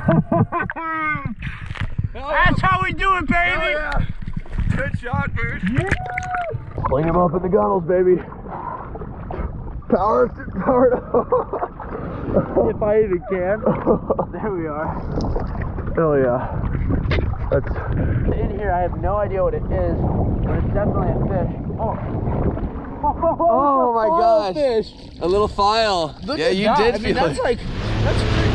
That's how we do it, baby. Oh, yeah. Good shot, dude. Clean him up in the gunnels, baby. Power, power. If I even can. There we are. Hell yeah. That's In here, I have no idea what it is, but it's definitely a fish. Oh. Oh my oh, gosh. Fish. a little file. Look yeah, you that. did I mean, feel that's it. like that's pretty